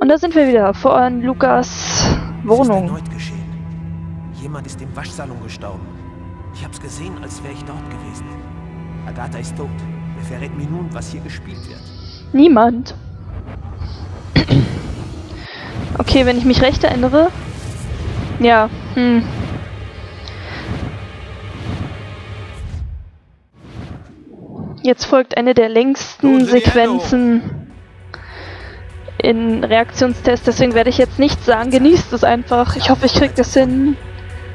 Und da sind wir wieder vor Lukas Es Wohnung. ist erneut geschehen. Jemand ist im Waschsalon gestorben. Ich hab's gesehen, als wäre ich dort gewesen. Agatha ist tot. Wer verrät mir nun, was hier gespielt wird? Niemand. Okay, wenn ich mich recht erinnere. Ja, hm. Jetzt folgt eine der längsten Sequenzen in Reaktionstest, deswegen werde ich jetzt nicht sagen, genießt es einfach. Ich hoffe, ich krieg das hin.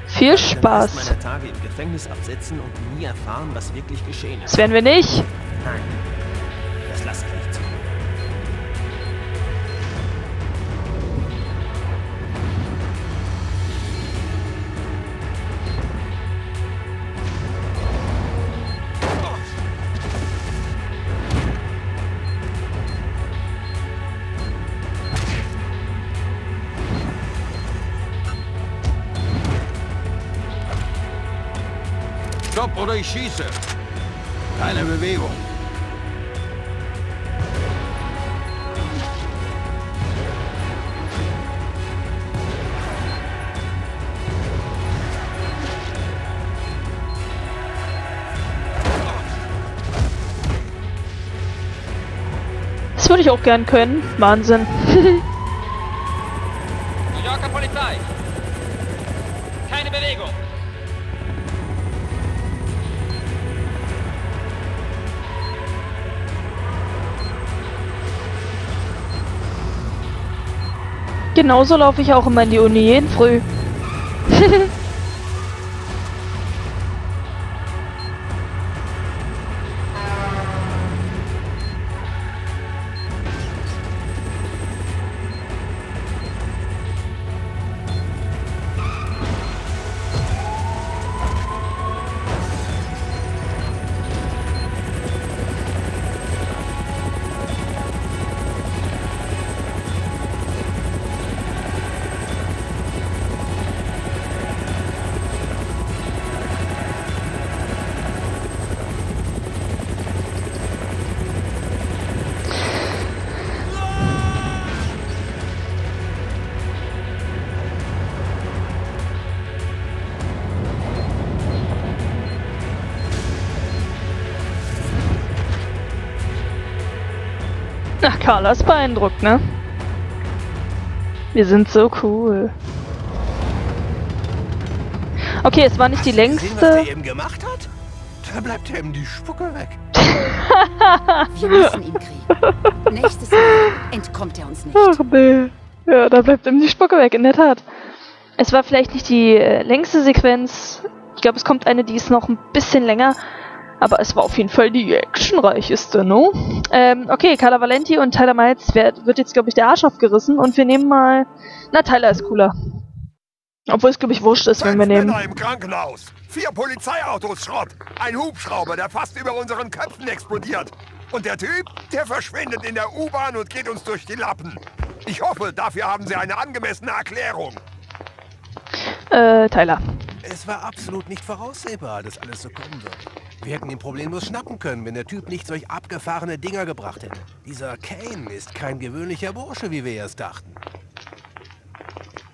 Viel Spaß. Das werden wir nicht. Nein, das lasse ich nicht oder ich schieße. Keine Bewegung. Das würde ich auch gern können. Wahnsinn. New Yorker Polizei. Keine Bewegung. Genauso laufe ich auch immer in die Uni, jeden früh. Ach, Carla ist beeindruckt, ne? Wir sind so cool. Okay, es war nicht die Hast du gesehen, was längste. der eben gemacht hat? Da bleibt eben die Spucke weg. Wir müssen ihn kriegen. Nächstes Mal entkommt er uns nicht. Ach nee. Ja, da bleibt ihm die Spucke weg, in der Tat. Es war vielleicht nicht die äh, längste Sequenz. Ich glaube, es kommt eine, die ist noch ein bisschen länger. Aber es war auf jeden Fall die actionreichste, ne? Ähm, okay, Carla Valenti und Tyler Miles wird, wird jetzt, glaube ich, der Arsch aufgerissen. Und wir nehmen mal... Na, Tyler ist cooler. Obwohl es, glaube ich, wurscht ist, wenn wir nehmen. Männer im Krankenhaus. Vier Polizeiautos Schrott. Ein Hubschrauber, der fast über unseren Köpfen explodiert. Und der Typ, der verschwindet in der U-Bahn und geht uns durch die Lappen. Ich hoffe, dafür haben Sie eine angemessene Erklärung. Äh, Tyler. Es war absolut nicht voraussehbar, dass alles so kommen würde. Wir hätten ihn problemlos schnappen können, wenn der Typ nicht solch abgefahrene Dinger gebracht hätte. Dieser Kane ist kein gewöhnlicher Bursche, wie wir erst dachten.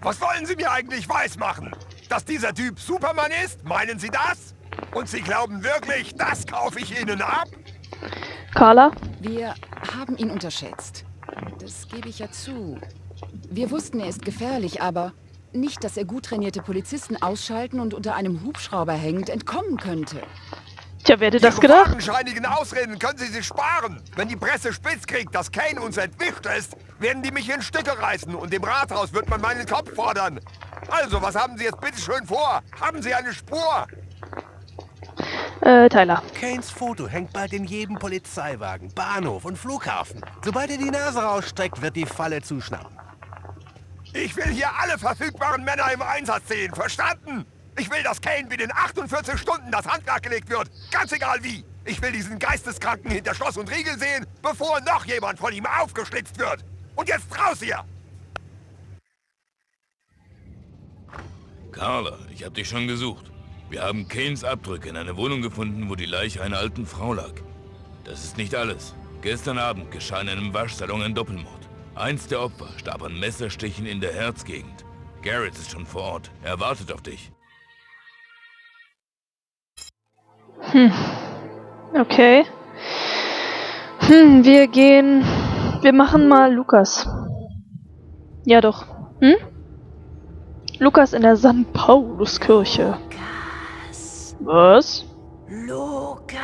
Was wollen Sie mir eigentlich weismachen? Dass dieser Typ Superman ist? Meinen Sie das? Und Sie glauben wirklich, das kaufe ich Ihnen ab? Carla? Wir haben ihn unterschätzt. Das gebe ich ja zu. Wir wussten, er ist gefährlich, aber nicht, dass er gut trainierte Polizisten ausschalten und unter einem Hubschrauber hängend entkommen könnte. Tja, wer hätte das gedacht? fadenscheinigen Ausreden können Sie sich sparen. Wenn die Presse spitz kriegt, dass Kane uns entwischt ist, werden die mich in Stücke reißen und im Rathaus wird man meinen Kopf fordern. Also, was haben Sie jetzt bitte schön vor? Haben Sie eine Spur? Äh, Tyler. Kanes Foto hängt bald in jedem Polizeiwagen, Bahnhof und Flughafen. Sobald er die Nase rausstreckt, wird die Falle zuschnappen. Ich will hier alle verfügbaren Männer im Einsatz sehen, verstanden? Ich will, dass Kane binnen 48 Stunden das Handwerk gelegt wird, ganz egal wie. Ich will diesen Geisteskranken hinter Schloss und Riegel sehen, bevor noch jemand von ihm aufgeschlitzt wird. Und jetzt raus hier! Carla, ich hab dich schon gesucht. Wir haben Kanes Abdrücke in einer Wohnung gefunden, wo die Leiche einer alten Frau lag. Das ist nicht alles. Gestern Abend geschah in einem Waschsalon ein Doppelmord. Eins der Opfer starb an Messerstichen in der Herzgegend. Garrett ist schon vor Ort. Er wartet auf dich. Hm. Okay. Hm, wir gehen. Wir machen mal Lukas. Ja doch. Hm? Lukas in der St. Pauluskirche. Lukas. Was? Lukas.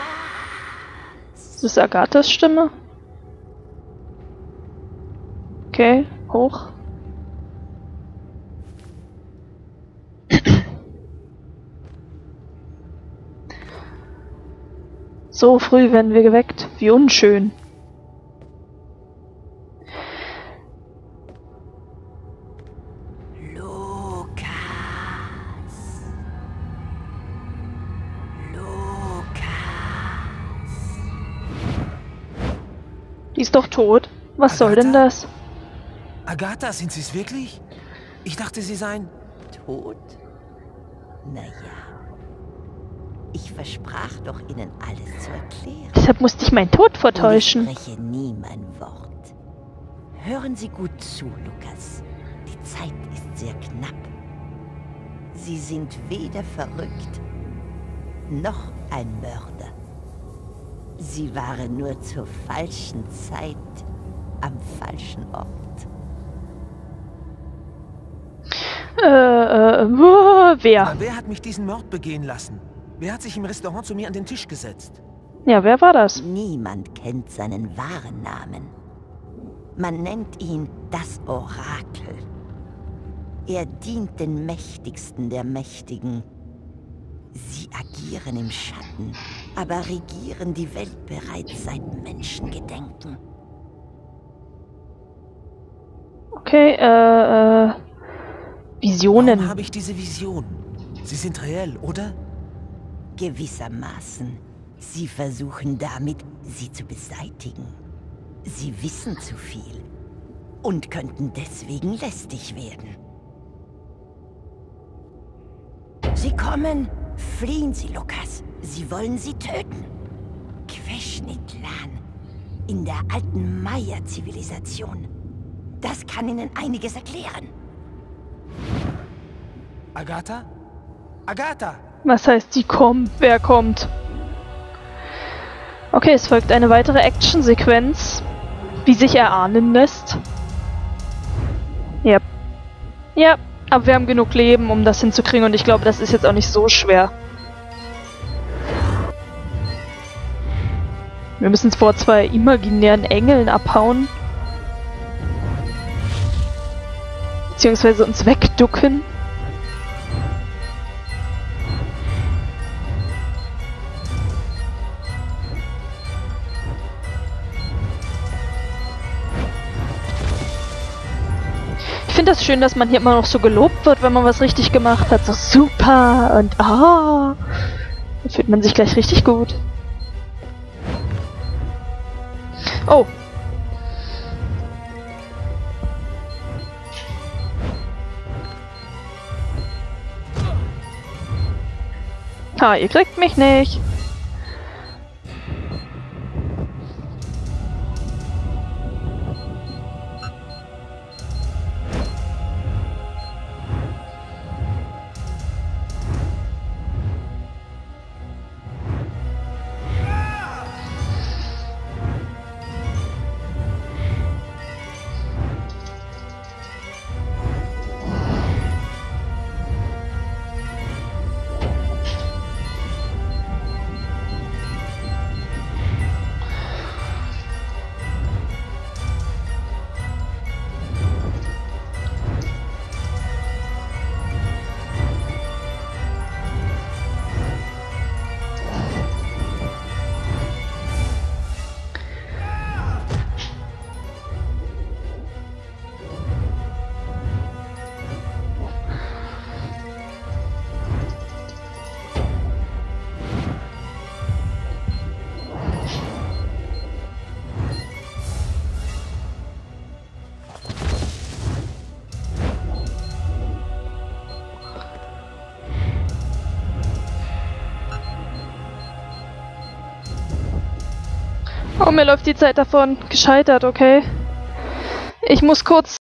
Ist das Agathas Stimme? Okay, hoch. So früh werden wir geweckt. Wie unschön. Lukas. Lukas. Die ist doch tot. Was soll denn Agatha? das? Agatha, sind Sie es wirklich? Ich dachte, Sie seien... Tot? Naja. Ich versprach doch, Ihnen alles zu erklären. Deshalb musste ich meinen Tod Und vertäuschen. Ich spreche nie mein Wort. Hören Sie gut zu, Lukas. Die Zeit ist sehr knapp. Sie sind weder verrückt noch ein Mörder. Sie waren nur zur falschen Zeit am falschen Ort. Äh, äh, wuh, wer? Aber wer hat mich diesen Mord begehen lassen? Wer hat sich im Restaurant zu mir an den Tisch gesetzt? Ja, wer war das? Niemand kennt seinen wahren Namen. Man nennt ihn das Orakel. Er dient den Mächtigsten der Mächtigen. Sie agieren im Schatten, aber regieren die Welt bereits seit Menschengedenken. Okay, äh, äh. Visionen. Warum habe ich diese Vision? Sie sind reell, oder? Gewissermaßen. Sie versuchen damit, sie zu beseitigen. Sie wissen zu viel und könnten deswegen lästig werden. Sie kommen! Fliehen Sie, Lukas! Sie wollen Sie töten! Queshnitlan. In der alten Maya-Zivilisation. Das kann Ihnen einiges erklären. Agatha? Agatha! Was heißt, sie kommt? Wer kommt? Okay, es folgt eine weitere Actionsequenz, wie sich erahnen lässt. Ja. Ja, aber wir haben genug Leben, um das hinzukriegen und ich glaube, das ist jetzt auch nicht so schwer. Wir müssen es vor zwei imaginären Engeln abhauen. Beziehungsweise uns wegducken. Das schön, dass man hier immer noch so gelobt wird, wenn man was richtig gemacht hat. So super und ah. Da fühlt man sich gleich richtig gut. Oh. Ha, ihr kriegt mich nicht. Oh, mir läuft die Zeit davon. Gescheitert, okay. Ich muss kurz